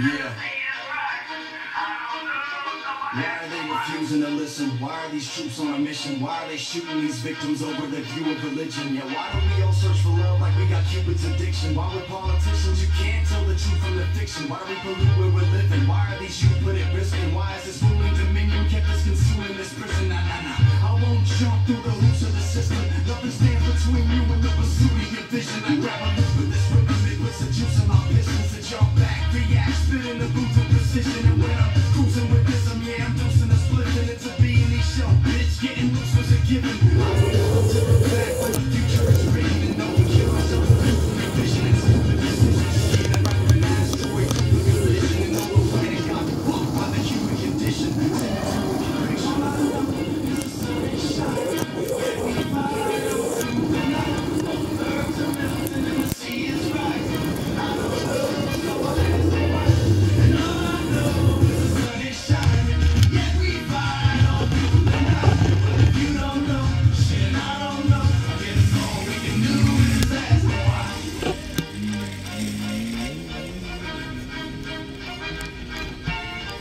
Yeah. Why are they refusing to listen? Why are these troops on a mission? Why are they shooting these victims over their view of religion? Yeah, why don't we all search for love like we got Cupid's addiction? Why with politicians you can't tell the truth from the fiction? Why do we pollute where we're living? Why are these youth put at risk? And why is this ruling dominion kept us consumed this prison? Nah, nah, nah. I won't jump through the hoops of the system. Nothing stands between you and the pursuit of your vision. I grab a loose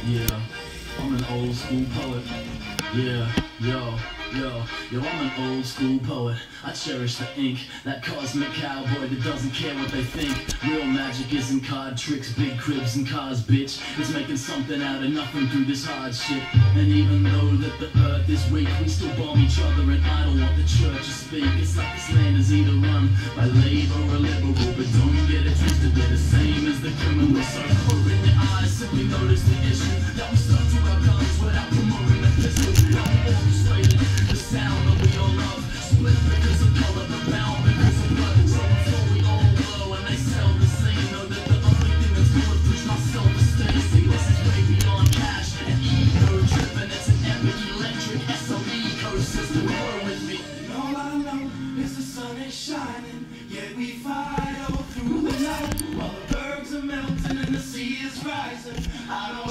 Yeah, I'm an old school poet. Yeah, yo, yo, yo, I'm an old school poet. I cherish the ink, that cosmic cowboy that doesn't care what they think. Real magic isn't card tricks, big cribs and cars, bitch. It's making something out of nothing through this hard shit. And even though that the earth is weak, we still bomb each other, and I don't want the church to speak. It's like this land is either run by labor or liberal, but don't get it twisted. They're the same as the criminal circle in your eyes. Simply notice the issue that we stuck to our is shining. Yet we fight all through the night. While the bergs are melting and the sea is rising. I don't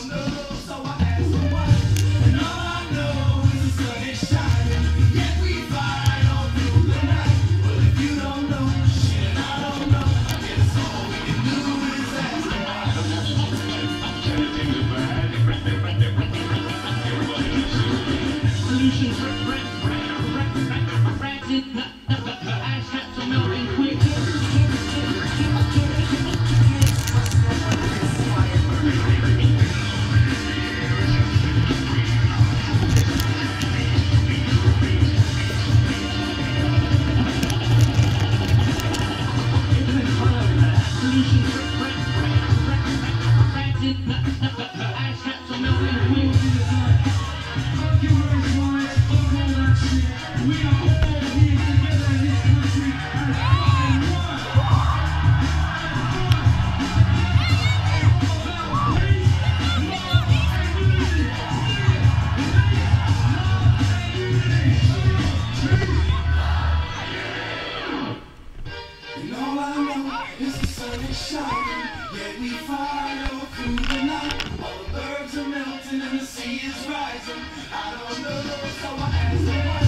is rising. I don't know, so I ask.